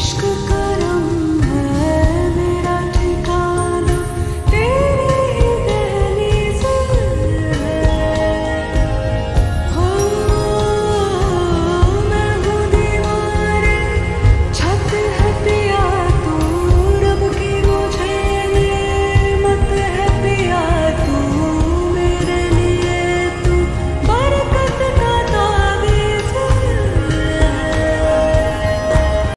Acho que.